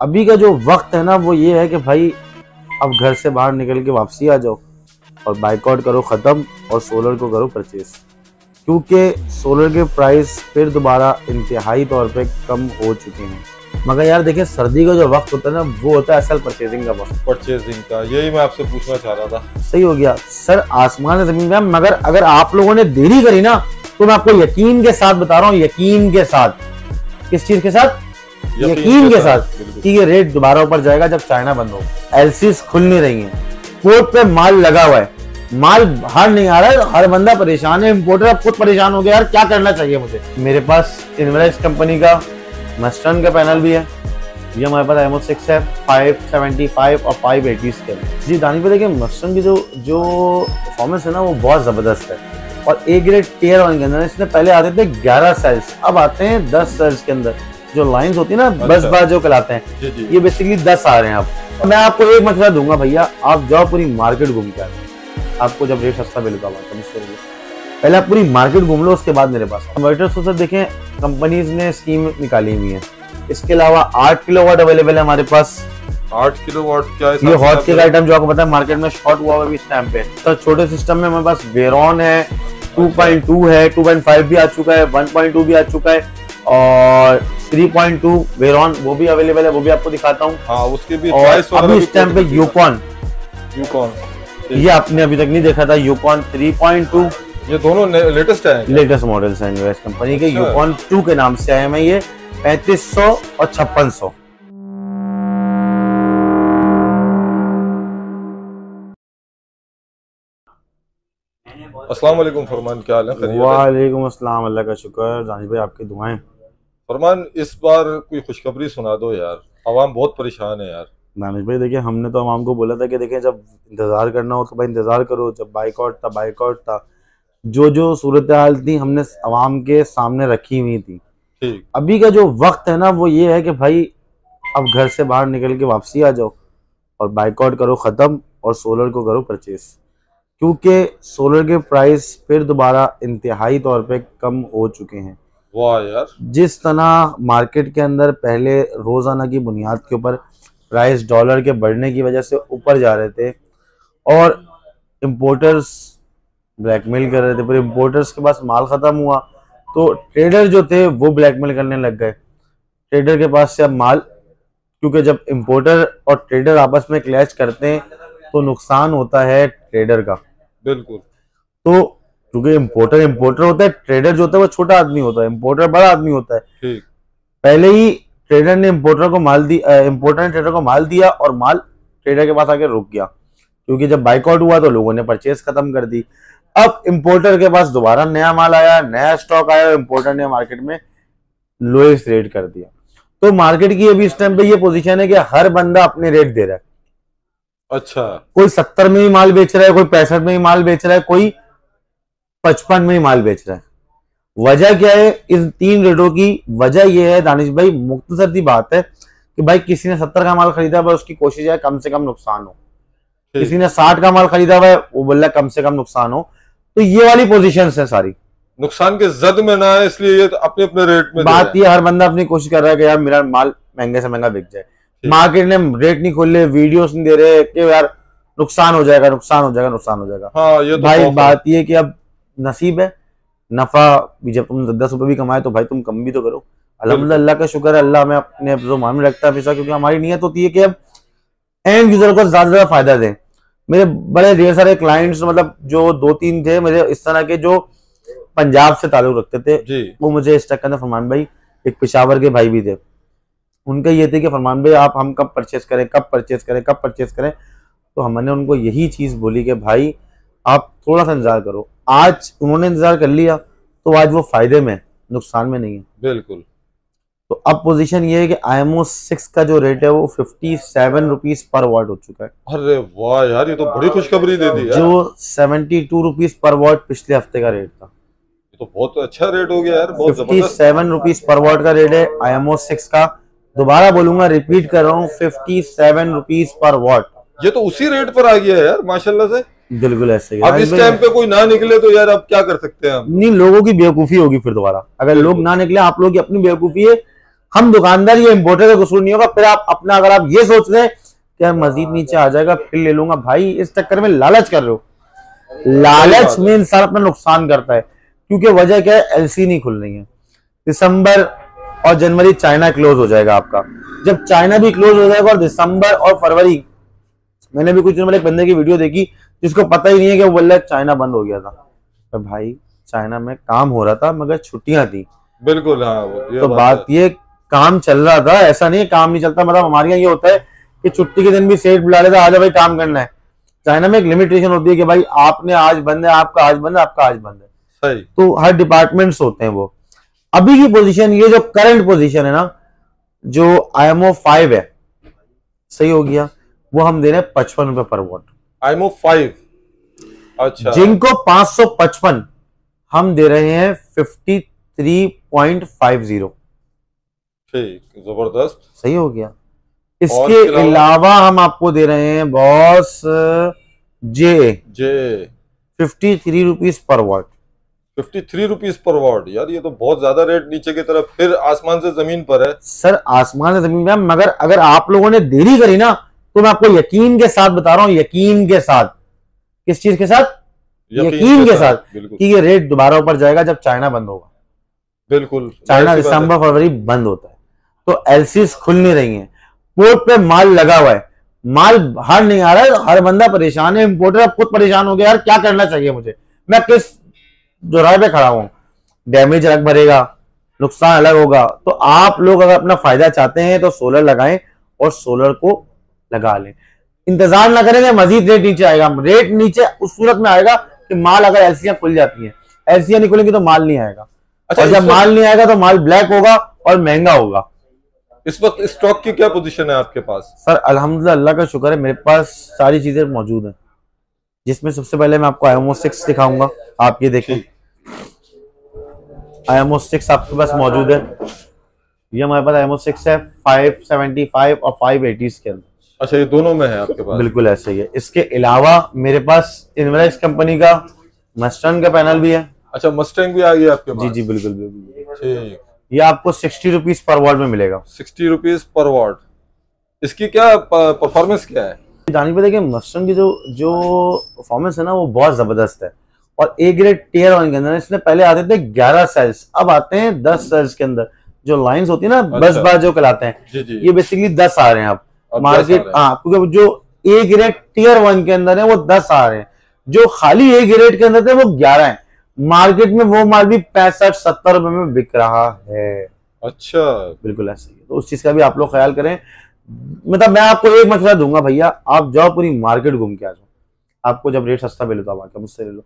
अभी का जो वक्त है ना वो ये है कि भाई अब घर से बाहर निकल के वापसी आ जाओ और बाइकआउट करो ख़त्म और सोलर को करो परचेज क्योंकि सोलर के प्राइस फिर दोबारा इंतहाई तौर पे कम हो चुके हैं। मगर यार देखिए सर्दी का जो वक्त होता है ना वो होता है असल परचेजिंग का वक्त। परचेजिंग का यही मैं आपसे पूछना चाह रहा था। सही हो गया। सर आसमान से ज़मीन में मगर अगर आप लोगों ने देरी करी ना तो मैं आपको यकीन के साथ बता रहा हूँ यकीन के साथ। किस चीज़ के साथ? यकीन के साथ कि ये रेट दोबारा ऊपर जाएगा जब चाइना बंद हो। एलसीज खुल नहीं रही हैं। पोर्ट पे माल लगा हुआ है। माल बाहर नहीं आ रहा है। हर बंदा परेशान है। इम्पोर्टर अब खुद परेशान हो गया यार क्या करना चाहिए मुझे? मेरे पास इनवेलेक्स कंपनी का मस्टर्न का पैनल भी है। ये हमारे पास एमओ सिक्स है। 575 और 580 के। जी दानी पे देखिए मस्टर्न की जो जो परफॉर्मेंस है ना वो बहुत ज़बरदस्त है। और ए ग्रेड टीयर वन के अंदर इसमें पहले आते थे 11 सेल्स अब आते हैं 10 सेल्स के अंदर। जो लाइंस होती है ना बस अच्छा। बार जो कहलाते हैं ये बेसिकली दस आ रहे हैं अब। मैं आपको एक मसला दूँगा भैया आप जाओ पूरी मार्केट घूम के आपको जब रेट सस्ता हुआ तो मुझसे पहले आप पूरी मार्केट घूम लो उसके बाद मेरे पास कन्वर्टर्स तो सर देखें कंपनीज़ ने स्कीम निकाली हुई है। इसके अलावा आठ किलो वाट अवेलेबल है हमारे पास। आठ किलो वाट क्या है? ये हॉट के आइटम जो आपको पता है मार्केट में शॉर्ट हुआ हुआ इस टाइम पे। तो छोटे सिस्टम में हमारे पास वेरॉन है 2.2 है 2.5 भी आ चुका है 1.2 भी आ चुका है। और 3.2 वेरॉन वो भी अवेलेबल है वो भी आपको दिखाता हूँ। हाँ उसकी भी और अभी इस टाइम पे यूकॉन यूकॉन ये आपने अभी तक नहीं देखा था यूकॉन 3.2 ये दोनों लेटेस्ट है लेटेस्ट मॉडल्स हैं यूएस कंपनी के। अच्छा। यूकॉन 2 के नाम से आए हैं ये 3500 और 5600 अस्सलाम वालेकुम फरमान क्या हाल है? वालेकुम अस्सलाम अल्लाह का शुक्र जानिश भाई आपकी दुआएँ? फरमान इस बार कोई खुशखबरी सुना दो यार। आवाम बहुत परेशान है यार। दानिश भाई देखिए हमने तो आवाम को बोला था कि देखिए जब इंतज़ार करना हो तो भाई इंतज़ार करो जब बाइकआउट था बाइकआउट था। जो जो सूरत हाल थी हमने आवाम के सामने रखी हुई थी। अभी का जो वक्त है ना वो ये है कि भाई अब घर से बाहर निकल के वापसी आ जाओ और बाइकआउट करो ख़त्म और सोलर को करो परचेज क्योंकि सोलर के प्राइस फिर दोबारा इंतहाई तौर पे कम हो चुके हैं। वाह यार जिस तरह मार्केट के अंदर पहले रोज़ाना की बुनियाद के ऊपर प्राइस डॉलर के बढ़ने की वजह से ऊपर जा रहे थे और इम्पोर्टर्स ब्लैकमेल कर रहे थे पर इम्पोर्टर्स के पास माल ख़त्म हुआ तो ट्रेडर जो थे वो ब्लैकमेल करने लग गए। ट्रेडर के पास से अब माल क्योंकि जब इम्पोर्टर और ट्रेडर आपस में क्लैश करते हैं तो नुकसान होता है ट्रेडर का। बिल्कुल। तो क्योंकि इम्पोर्टर इम्पोर्टर होता है ट्रेडर जो होता है वो छोटा आदमी होता है इम्पोर्टर बड़ा आदमी होता है। पहले ही ट्रेडर ने इम्पोर्टर को माल दी इम्पोर्टर ने ट्रेडर को माल दिया और माल ट्रेडर के पास आके रुक गया। क्योंकि जब बाइकआउट हुआ तो लोगों ने परचेज खत्म कर दी। अब इम्पोर्टर के पास दोबारा नया माल आया नया स्टॉक आया इम्पोर्टर ने मार्केट में लोएस्ट रेट कर दिया। तो मार्केट की अभी इस टाइम पे ये पोजीशन है कि हर बंदा अपने रेट दे रहा है। अच्छा। कोई सत्तर में ही माल बेच रहा है कोई पैंसठ में ही माल बेच रहा है कोई पचपन में ही माल बेच रहा है। वजह क्या है? इन तीन रेटों की वजह यह है दानिश भाई मुख्तसर सी बात है कि भाई किसी ने सत्तर का माल खरीदा हुआ उसकी कोशिश है कम से कम नुकसान हो। किसी ने साठ का माल खरीदा हुआ है वो बोल रहा है कम से कम नुकसान हो। तो ये वाली पोजिशन है सारी। नुकसान के जद में ना है इसलिए ये तो अपने अपने रेट में बात ये हर बंदा अपनी कोशिश कर रहा है कि यार मेरा माल महँगे से महँगा बिक जाए। मार्केट ने रेट नहीं खोल रहे वीडियोस नहीं दे रहे कि यार नुकसान हो जाएगा नुकसान हो जाएगा नुकसान हो जाएगा। हाँ ये तो भाई बात ये है कि अब नसीब है। नफा भी जब तुम दस रुपये भी कमाए तो भाई तुम कम भी तो करो। अल्हम्दुलिल्लाह अल्लाह का शुक्र है अल्लाह हमें अपने जुमान में रखता है हमेशा क्योंकि हमारी नीयत होती है कि अब एंड यूज़र को ज़्यादा से ज़्यादा फ़ायदा दें। मेरे बड़े ढेर सारे क्लाइंट्स मतलब जो दो तीन थे मेरे इस तरह के जो पंजाब से ताल्लुक रखते थे जी। वो मुझे इस टक्कर फरमान भाई एक पेशावर के भाई भी थे। उनका ये थे कि फरमान भाई आप हम कब परचेस करें कब परचेस करें कब परचेस करें? तो हमने उनको यही चीज़ बोली कि भाई आप थोड़ा सा इंतज़ार करो। आज उन्होंने इंतज़ार कर लिया तो आज वो फ़ायदे में है, नुकसान में नहीं है। बिल्कुल। तो अब पोजीशन ये है कि आई एम ओ सिक्स का जो रेट है वो fifty seven rupees per watt हो चुका है। अरे वाह यार ये तो बड़ी खुशखबरी दे दी जो seventy two rupees per watt पिछले हफ़्ते का रेट था। ये तो बहुत अच्छा रेट हो गया यार बहुत fifty seven rupees per watt का रेट है आई एम ओ सिक्स का। दोबारा बोलूँगा रिपीट कर रहा हूँ fifty seven rupees per watt ये तो उसी रेट पर आ गया है यार माशाल्लाह से। बिल्कुल ऐसे ही अब इस टाइम पे कोई ना निकले तो यार अब क्या कर सकते हैं हम? नहीं लोगों की बेवकूफ़ी होगी फिर दोबारा। अगर लोग ना निकले आप लोगों की अपनी बेवकूफ़ी है। हम दुकानदार ये इम्पोर्टर का कसूर नहीं होगा। फिर आप अपना अगर आप ये सोच रहे हैं कि यार मजीद नीचे आ जाएगा फिर ले लूँगा। भाई इस चक्कर में लालच कर रहे हो। लालच में इंसान अपना नुकसान करता है। क्योंकि वजह क्या है? एलसी नहीं खुल रही है। दिसंबर और जनवरी चाइना क्लोज हो जाएगा आपका। जब चाइना भी क्लोज हो जाएगा और दिसंबर और फरवरी मैंने भी कुछ दिन पहले एक बंदे की वीडियो देखी। जिसको पता ही नहीं है कि वो बोल रहा है चाइना बंद हो गया था। तो भाई चाइना में काम हो रहा था मगर छुट्टियाँ थी। बिल्कुल हाँ तो बात ये काम चल रहा था ऐसा नहीं है काम नहीं चलता मतलब हमारे यहाँ ये होता है कि छुट्टी के दिन भी सेठ बुला लेता है, आजा भाई काम करना है। चाइना में एक लिमिटेशन होती है कि भाई आपने आज बंद है आपका आज बंद है आपका आज बंद है। सही। तो हर डिपार्टमेंट्स होते हैं वो। अभी की पोजीशन ये जो करंट पोजीशन है ना जो आईएमओ फाइव है सही हो गया वो हम दे रहे हैं पचपन रुपए पर वॉट आईमो फाइव। अच्छा। जिनको 555 हम दे रहे हैं 53.50 ठीक ज़बरदस्त। सही हो गया। इसके? अलावा हम आपको दे रहे हैं बॉस जे। जे। Fifty three rupees per watt. Fifty three rupees per watt. यार ये तो बहुत ज़्यादा रेट नीचे की तरफ़ फिर आसमान से ज़मीन पर है। सर आसमान से ज़मीन पर मगर अगर आप लोगों ने देरी करी ना तो मैं आपको यकीन के साथ बता रहा हूँ यकीन के साथ। किस चीज़ के साथ? यकीन के साथ बिल्कुल। कि ये रेट दोबारा ऊपर जाएगा जब चाइना बंद होगा। बिल्कुल चाइना। दिसंबर फरवरी बंद होता है। तो एलसीज खुल नहीं रही है। पोर्ट पे माल लगा हुआ है। माल बाहर नहीं आ रहा है हर बंदा परेशान है इम्पोर्टर अब खुद परेशान हो गया यार क्या करना चाहिए मुझे? मैं किस दोराहे पे खड़ा हूँ? डैमेज अलग भरेगा नुकसान अलग होगा। तो आप लोग अगर अपना फ़ायदा चाहते हैं तो सोलर लगाएँ और सोलर को लगा लें। इंतज़ार ना करेंगे मजीद रेट नीचे आएगा। रेट नीचे उस सूरत में आएगा कि माल अगर एलसियाँ खुल जाती है। एलसियाँ नहीं खुलेंगी तो माल नहीं आएगा। अच्छा जब माल नहीं आएगा तो माल ब्लैक होगा और महँगा होगा। इस वक्त स्टॉक की क्या पोजीशन है आपके पास? सर अल्हम्दुलिल्लाह अल्लाह का शुक्र है मेरे पास सारी चीज़ें मौजूद हैं। जिसमें सबसे पहले मैं आपको आईएमओ सिक्स दिखाऊँगा। आप ये देखें। आईएमओ सिक्स आपके पास मौजूद है। ये हमारे पास आईएमओ सिक्स है फाइव सेवेंटी फाइव और फाइव एटीज के अंदर। अच्छा ये दोनों में है आपके पास? बिल्कुल ऐसे ही है। इसके अलावा मेरे पास इनवरेक्स कंपनी का मस्टर्न का पैनल भी है। अच्छा मस्टैंग भी आ गई आपके पास जी जी बिल्कुल बिल्कुल। ठीक। ये आपको सिक्सटी रुपीज़ पर वॉट में मिलेगा। सिक्सटी रुपीज़ पर वॉट इसकी क्या परफॉर्मेंस क्या है? जानी पे देखिए मस्टर्न की जो जो परफॉर्मेंस है ना वो बहुत ज़बरदस्त है। और ए ग्रेड टीयर वन के अंदर इसमें पहले आते थे 11 सेल्स अब आते हैं 10 सेल्स के अंदर। जो लाइंस होती है ना बस अच्छा। बार जो कहलाते हैं। ये बेसिकली 10 आ रहे हैं अब। मार्केट दस हैं। क्योंकि जो ए ग्रेड टीयर वन के अंदर है वो 10 आ रहे हैं। जो खाली ए ग्रेड के अंदर थे वो 11 है। मार्केट में वो माल भी पैंसठ सत्तर रुपए में बिक रहा है। अच्छा। बिल्कुल ऐसे ही। तो उस चीज़ का भी आप लोग ख्याल करें। मतलब मैं आपको एक मसला दूँगा भैया आप जाओ पूरी मार्केट घूम के आ जाओ। आपको जब रेट सस्ता मिले तो आप आके मुझसे ले लो।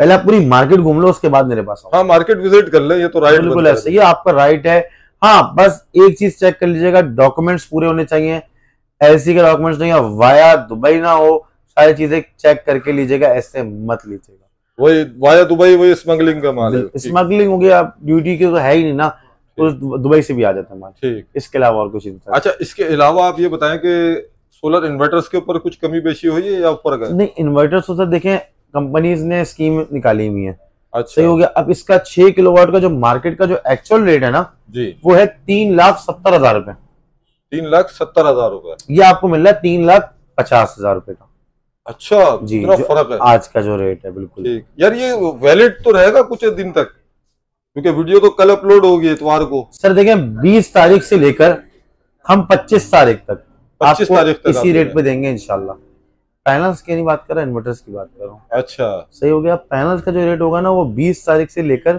पहले आप पूरी मार्केट घूम लो उसके बाद मेरे पास आओ। हाँ मार्केट विज़िट कर ले ये तो राइट बिल्कुल ऐसे ही है, आपका राइट है। हाँ बस एक चीज़ चेक कर लीजिएगा डॉक्यूमेंट्स पूरे होने चाहिए। एलसी के डॉक्यूमेंट्स नहीं है वाया दुबई ना हो सारी चीज़ें चेक करके लीजिएगा ऐसे मत लीजिएगा। वही वाया दुबई वही स्मगलिंग का माल है। स्मगलिंग हो गया ड्यूटी के तो है ही नहीं ना तो दुबई से भी आ जाता है माल। ठीक। इसके अलावा और कुछ नहीं। अच्छा इसके अलावा आप ये बताएँ कि सोलर इन्वर्टर्स के ऊपर कुछ कमी बेशी हुई है या ऊपर गए? नहीं इन्वर्टर्स तो सर देखें कंपनीज़ ने स्कीम निकाली हुई है। अच्छा। सही हो गया। अब इसका छह किलोवाट का जो मार्केट का जो एक्चुअल रेट है ना जी। वो है तीन लाख सत्तर हज़ार रुपए। तीन लाख सत्तर हज़ार रुपए। ये आपको मिल रहा है तीन लाख पचास हज़ार रूपए का। अच्छा जी, फ़र्क है। आज का जो रेट है बिल्कुल। यार ये वैलिड तो रहेगा कुछ दिन तक क्योंकि वीडियो तो कल अपलोड होगी इतवार को। सर देखें बीस तारीख से लेकर हम पच्चीस तारीख तक 25 तारीख तक इसी रेट पे देंगे इनशाला पैनल्स की नहीं बात कर रहा इन्वर्टर्स की बात कर रहा हूँ। अच्छा। सही हो गया पैनल्स का जो रेट होगा ना वो बीस तारीख से लेकर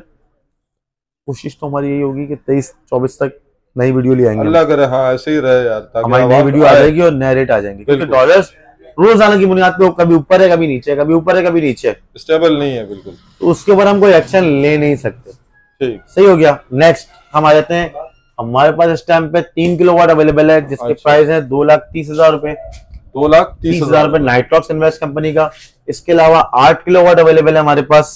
कोशिश तो हमारी यही होगी कि तेईस चौबीस तक नई वीडियो ले आएँगे अल्लाह करे हाँ ऐसे ही रहे यार हमारी नई वीडियो आ जाएगी और नए रेट आ जाएँगे। क्योंकि। डॉलर्स रोज़ाना की बुनियाद पे कभी ऊपर है कभी नीचे है कभी ऊपर है कभी नीचे स्टेबल नहीं है बिल्कुल। तो उसके ऊपर हम कोई एक्शन ले नहीं सकते। ठीक। सही हो गया। नेक्स्ट हम आ जाते हैं। हमारे पास इस टाइम पे तीन किलो वाट अवेलेबल है जिसके अच्छा। प्राइस है दो लाख तीस हज़ार रूपए। दो लाख तीस तीस हज़ार। रूपए नाइट्रॉक्स इन्वेस्ट कंपनी का। इसके अलावा आठ किलो वाट अवेलेबल है हमारे पास।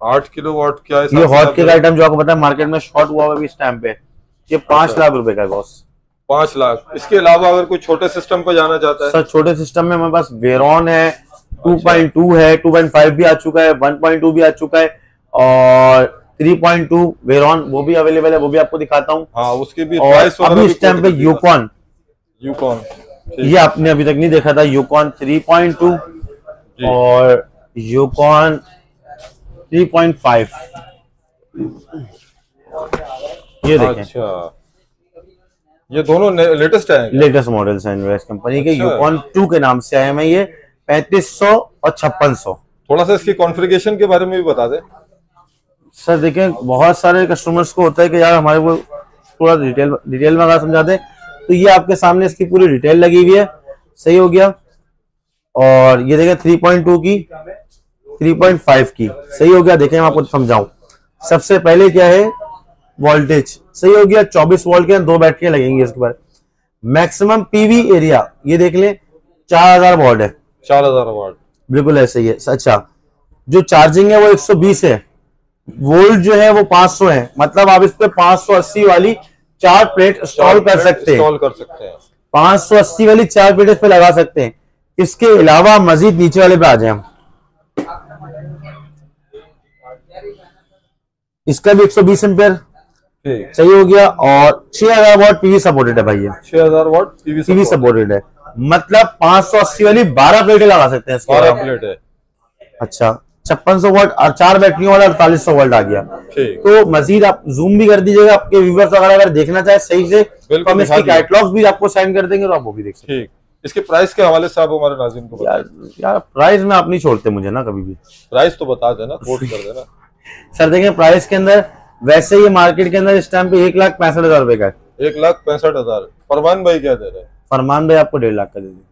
आठ किलो वाट क्या है? ये हॉट केक आइटम जो आपको पता है मार्केट में शॉर्ट हुआ हुआ इस टाइम पे। ये पाँच अच्छा। लाख रुपए का है बॉस पाँच लाख। इसके अलावा अगर कोई छोटे सिस्टम पे जाना चाहता है? सर छोटे सिस्टम में हमारे पास वेरॉन है अच्छा। 2.2 है 2.5 भी आ चुका है 1.2 भी आ चुका है और 3.2 वेरॉन वो भी अवेलेबल है वो भी आपको दिखाता हूँ। हाँ उसकी भी और अभी इस टाइम पे यूकॉन यूकॉन ये आपने अभी तक नहीं देखा था यूकॉन 3.2 और यूकॉन 3.5 ये देखें। अच्छा। ये दोनों लेटेस्ट है लेटेस्ट मॉडल्स हैं इनवेस्ट कंपनी के। अच्छा। यूकॉन 2 के नाम से आए हैं ये। 3500 और 5600 थोड़ा सा इसकी कॉन्फ़िगरेशन के बारे में भी बता दें। सर देखें बहुत सारे कस्टमर्स को होता है कि यार हमारे को थोड़ा डिटेल डिटेल में अगर समझा दें तो ये आपके सामने इसकी पूरी डिटेल लगी हुई है। सही हो गया। और ये देखें 3.2 की 3.5 की। सही हो गया देखें मैं आपको समझाऊं। सबसे पहले क्या है वोल्टेज सही हो गया 24 वोल्ट के दो बैटरियाँ लगेंगी इसके बाद। मैक्सिमम पीवी एरिया ये देख लें 4000 वॉट है। चार हज़ार वाट बिल्कुल ऐसे ही है। अच्छा जो चार्जिंग है वो 120 है। वोल्ट जो है वो 500 है। मतलब आप इस पे 580 वाली चार प्लेट इंस्टॉल कर सकते हैं। कर सकते हैं। 580 वाली चार प्लेट इस पे लगा सकते हैं। इसके अलावा मजीद नीचे वाले पे आ जाए हम। इसका भी 120 बीस एम्पेयर। सही हो गया और 6000 वॉट पीवी सपोर्टेड है भाई ये। छह हज़ार वाट पीवी पीवी सपोर्टेड है। मतलब 580 वाली 12 प्लेटें लगा सकते हैं बारह। प्लेट है। अच्छा छप्पन सौ वोल्ट और चार बैटरियों वाला अड़तालीस सौ वोल्ट आ गया। तो मजीद आप जूम भी कर दीजिएगा आपके व्यूवर्स वगैरह अगर देखना चाहे सही से तो हम इसकी कैटलॉग्स भी आपको सेंड कर देंगे तो आप वो भी देख सकते इसके प्राइस के हवाले से आप हमारे नाजिन को यार यार प्राइस में आप नहीं छोड़ते मुझे ना कभी भी। प्राइस तो बता देना कोट कर देना। सर देखें प्राइस के अंदर वैसे ये मार्केट के अंदर इस टाइम पे एक लाख पैंसठ हज़ार रुपए का है। एक लाख पैंसठ हज़ार। फरमान भाई क्या दे रहे हैं? फरमान भाई आपको डेढ़ लाख का दे देंगे।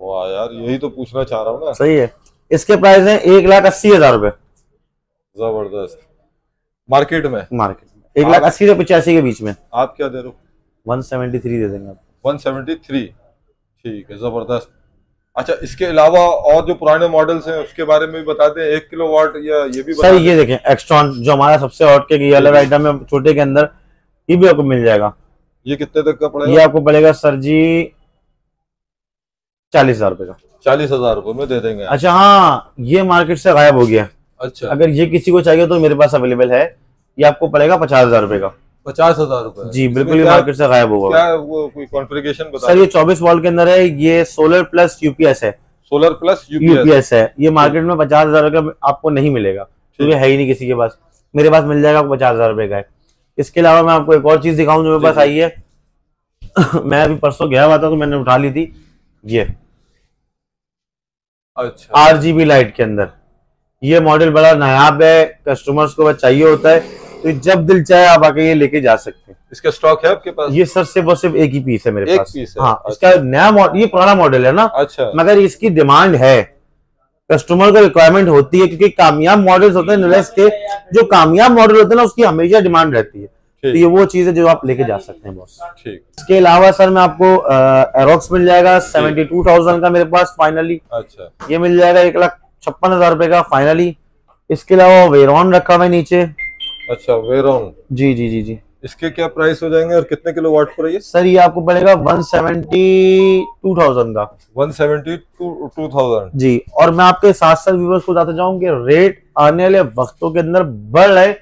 वाह यार यही तो पूछना चाह रहा हूँ ना। सही है। इसके प्राइस है एक लाख अस्सी हज़ार रुपए। ज़बरदस्त। मार्केट में? मार्केट में। एक लाख अस्सी से पचासी के बीच में। आप क्या दे रहे हो? वन सेवेंटी थ्री दे देंगे आप। 173 ठीक है ज़बरदस्त। अच्छा इसके अलावा और जो पुराने मॉडल्स हैं उसके बारे में भी बता दें एक किलो वाट या ये भी सर ये देखें एक्सट्रॉन जो हमारा सबसे हॉट के अलग आइटम है छोटे के अंदर ये भी आपको मिल जाएगा। ये कितने तक का पड़ेगा? ये आपको पड़ेगा सर जी चालीस हज़ार रुपए का। चालीस हज़ार रुपए में दे देंगे। अच्छा हाँ ये मार्केट से गायब हो गया। अच्छा। अगर ये किसी को चाहिए तो मेरे पास अवेलेबल है। ये आपको पड़ेगा पचास हज़ार रुपए का। पचास हज़ार रुपए जी बिल्कुल ये मार्केट से गायब होगा। क्या वो कोई कॉन्फ़िगरेशन बता सर ये चौबीस वॉल्ट के अंदर है ये सोलर प्लस यूपीएस है। सोलर प्लस यूपीएस है। ये मार्केट में पचास हज़ार का आपको नहीं मिलेगा क्योंकि है ही नहीं किसी के पास। मेरे पास मिल जाएगा आपको पचास हज़ार रुपए का है। इसके अलावा मैं आपको एक और चीज़ दिखाऊँ जो मेरे पास आई है। मैं अभी परसों गया हुआ था तो मैंने उठा ली थी। ये। अच्छा। आरजीबी लाइट के अंदर। ये मॉडल बड़ा नायाब है कस्टमर्स को चाहिए होता है। तो जब दिल चाहे आप आके ये लेके जा सकते हैं। इसका स्टॉक है आपके पास? ये सर सिर्फ़ और सिर्फ़ एक ही पीस है मेरे एक पास। पीस है। हाँ इसका नया मॉडल ये पुराना मॉडल है ना? अच्छा। मगर इसकी डिमांड है। कस्टमर को रिक्वायरमेंट होती है क्योंकि कामयाब मॉडल्स होते हैं नरेश के जो कामयाब मॉडल होते हैं ना उसकी हमेशा डिमांड रहती है। तो ये वो चीज़ है जो आप लेके जा सकते हैं बॉस ठीक। इसके अलावा सर मैं आपको एरोक्स मिल जाएगा सेवेंटी टू थाउज़ेंड का मेरे पास फाइनली अच्छा। ये मिल जाएगा एक लाख छप्पन हज़ार रुपए का फाइनली इसके अलावा वेरॉन रखा हुआ है नीचे। अच्छा वेरोन जी जी जी जी। इसके क्या प्राइस हो जाएँगे और कितने किलो वाट पर ये? सर ये आपको पड़ेगा वन सेवेंटी टू थाउज़ेंड का। 170 टू 2000 जी और मैं आपके साथ साथ व्यूवर्स को बताता चाहूँ कि रेट आने वाले वक्तों के अंदर बढ़ रहे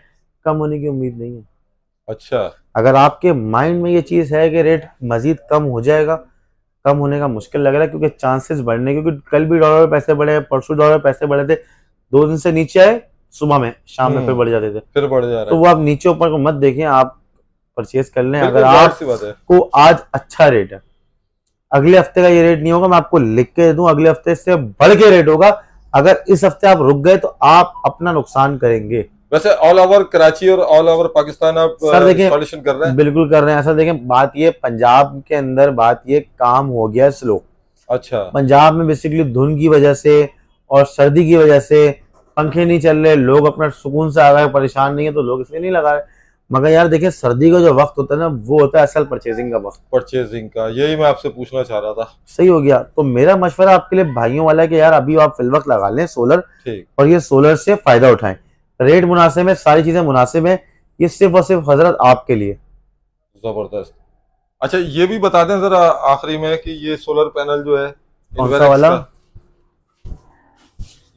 कम होने की उम्मीद नहीं है। अच्छा। अगर आपके माइंड में ये चीज़ है कि रेट मजीद कम हो जाएगा कम होने का मुश्किल लग रहा है क्योंकि चांसेस बढ़ने क्योंकि कल भी डॉलर पैसे बढ़े परसों डॉलर पैसे बढ़े थे दो दिन से नीचे आए सुबह में शाम में फिर हम्म। बढ़ जाते थे। फिर बढ़ जा तो वो आप नीचे ऊपर को मत देखें आप परचेज कर लें। अगर बिल्कुल ज़ाहिर आप सी बात है। को आज अच्छा रेट है। अगले हफ़्ते का ये रेट नहीं होगा मैं आपको लिख के दे दूँ अगले हफ़्ते से बढ़ के रेट होगा। अगर इस हफ़्ते आप रुक गए तो आप अपना नुकसान करेंगे। वैसे ऑल ओवर कराची और ऑल ओवर पाकिस्तान आप सर, देखिए- इंस्टॉलेशन कर रहे हैं? बिल्कुल कर रहे हैं। ऐसा देखें बात ये पंजाब के अंदर बात ये काम हो गया स्लो अच्छा। पंजाब में बेसिकली धुंध की वजह से और सर्दी की वजह से पंखे नहीं चल रहे लोग अपना सुकून से आ गए परेशान नहीं है तो लोग इसलिए नहीं लगा रहे। मगर यार देखिए सर्दी का जो वक्त होता है ना वो होता है असल परचेजिंग का वक्त। परचेजिंग का यही मैं आपसे पूछना चाह रहा था। सही हो गया। तो मेरा मशवरा आपके लिए भाइयों वाला है कि यार अभी आप फिल वक्त लगा लें सोलर और ये सोलर से फ़ायदा उठाएँ। रेट मुनासिब है सारी चीज़ें मुनासिब है ये सिर्फ़ और सिर्फ़ हज़रत आपके लिए। ज़बरदस्त। अच्छा ये भी बता दें जरा आखिरी में कि ये सोलर पैनल जो है वाला?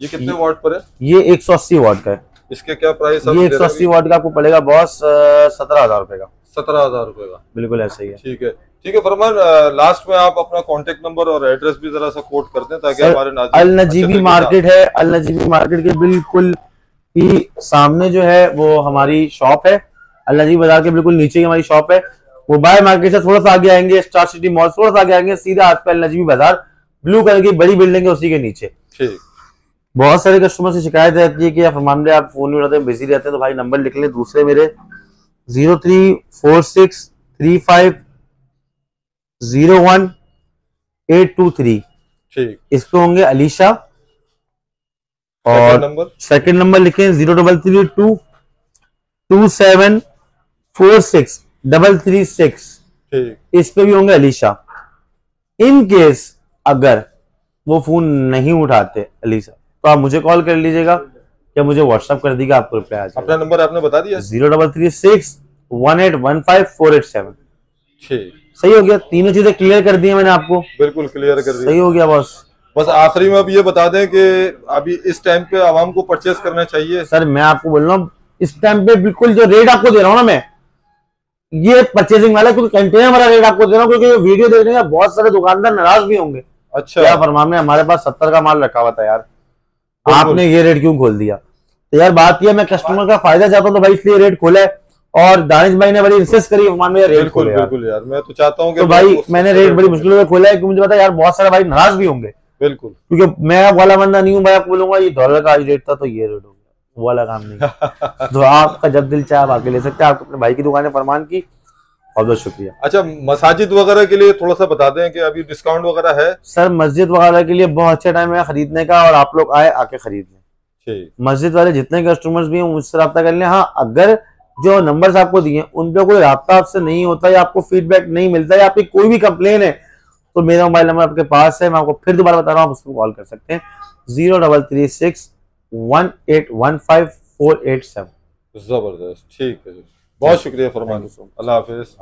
का, ये कितने वाट पर है? ये 180 वाट का है। इसके क्या प्राइस ये एक सौ अस्सी वाट का आपको पड़ेगा बॉस सत्रह हज़ार रुपए का। सत्रह हज़ार रुपए का। बिल्कुल ऐसा ही है। ठीक है। ठीक है फरमान लास्ट में आप अपना कांटेक्ट नंबर और एड्रेस भी जरा सा कोट कर दें ताकि हमारे अल नजीबी मार्केट है अल नजीबी मार्केट के बिल्कुल ही सामने जो है वो हमारी शॉप है। अल नजीबी बाज़ार के बिल्कुल नीचे ही हमारी शॉप है। मोबाइल मार्केट से थोड़ा सा आगे आएँगे स्टार सिटी मॉल थोड़ा सा आगे आएँगे सीधा हाथ पे अल नजीबी बाज़ार। ब्लू कलर की बड़ी बिल्डिंग है उसी के नीचे। ठीक। बहुत सारे कस्टमर से शिकायत रहती है कि आप हमारे आप फ़ोन नहीं उठाते बिज़ी रहते हैं तो भाई नंबर लिख लें दूसरे मेरे। Zero three four six three five zero one eight two three. ठीक। इस पे होंगे अलीशा। और सेकंड नंबर लिखें zero double three two two seven four six double three six. इस पे भी होंगे अलीशा। इन केस अगर वो फ़ोन नहीं उठाते अलीशा तो आप मुझे कॉल कर लीजिएगा या मुझे व्हाट्सअप कर दीजिएगा आपको रिप्लाई आ अपना नंबर आपने बता दिया? Zero double three six one eight one five four eight seven. सही हो गया तीनों चीज़ें क्लियर कर दी है मैंने आपको। बिल्कुल क्लियर कर दिया सही हो गया बॉस। बस आखिरी में अब ये बता दें कि अभी इस टाइम पे आवाम को परचेस करना चाहिए। सर मैं आपको बोल रहा हूँ इस टाइम पे बिल्कुल जो रेट आपको दे रहा हूँ ना मैं ये परचेसिंग वाला क्योंकि कंटेनर वाला रेट आपको दे रहा हूँ क्योंकि वीडियो देखने का बहुत सारे दुकानदार नाराज़ भी होंगे। अच्छा। क्या फरमान में हमारे पास सत्तर का माल रखा हुआ था यार। आपने ये रेट क्यों खोल दिया? तो यार बात यह मैं कस्टमर का फ़ायदा चाहता हूँ तो भाई इसलिए रेट खोला है। और दानिश भाई ने बड़ी इंसिस्ट करी फरमान में रेट खोले यार। बिल्कुल यार मैं तो चाहता हूँ तो भाई मैंने रेट बड़ी मुश्किल से खोला है क्योंकि मुझे पता है यार बहुत सारे भाई नाराज़ भी होंगे। बिल्कुल। क्योंकि मैं वाला बंदा नहीं हूँ भाई आपको बोलूँगा ये डॉलर का आज रेट था तो ये रेट हो गया। वो वाला काम नहीं तो आपका जब दिल चाहे आप आके ले सकते हैं। आप अपने भाई की दुकान है फरमान की बहुत बहुत शुक्रिया। अच्छा मसाजिद वगैरह के लिए थोड़ा सा बता दें कि अभी डिस्काउंट वगैरह है? सर मस्जिद वगैरह के लिए बहुत अच्छा टाइम है खरीदने का और आप लोग आए आके खरीद लें। मस्जिद वाले जितने कस्टमर्स भी हैं मुझसे रब्ता कर लें। हाँ अगर जो नंबर्स आपको दिए उन पर कोई रब्ता आपसे नहीं होता या आपको फीडबैक नहीं मिलता या आपकी कोई भी कंप्लेन है तो मेरा मोबाइल नंबर आपके पास है। मैं आपको फिर दोबारा बता रहा हूँ आप उसको कॉल कर सकते हैं। Zero double three six one eight one five four eight seven ज़बरदस्त ठीक है। बहुत शुक्रिया फरमान. अल्लाह हाफिज